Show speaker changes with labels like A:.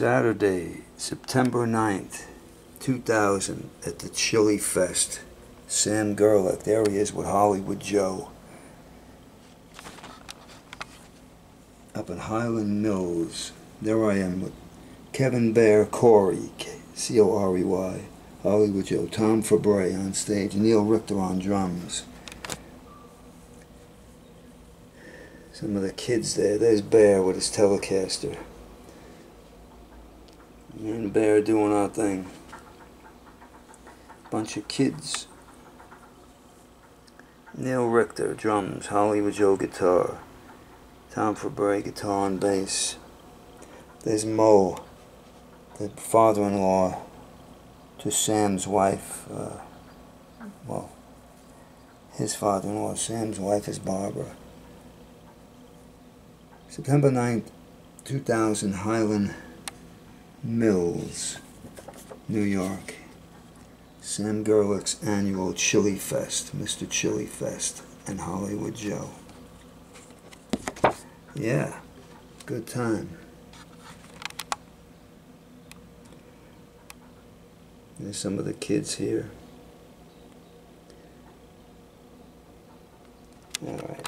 A: Saturday, September 9th, 2000, at the Chili Fest. Sam Gerlich, there he is with Hollywood Joe. Up in Highland Mills. There I am with Kevin Bear, Corey, C O R E Y, Hollywood Joe, Tom Fabry on stage, Neil Richter on drums. Some of the kids there. There's Bear with his Telecaster. Me and Bear doing our thing. Bunch of kids. Neil Richter, drums. Hollywood Joe, guitar. Tom Fabry, guitar and bass. There's Mo, the father-in-law to Sam's wife. Uh, well, his father-in-law, Sam's wife is Barbara. September 9th, 2000, Highland Mills, New York. Sam Gerlich's annual Chili Fest, Mr. Chili Fest, and Hollywood Joe. Yeah, good time. There's some of the kids here. All right.